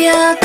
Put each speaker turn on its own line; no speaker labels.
Gloria